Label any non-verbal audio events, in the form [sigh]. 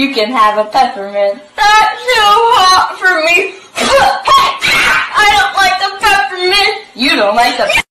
you can have a peppermint. That's too hot for me. [laughs] I don't like the peppermint. You don't like the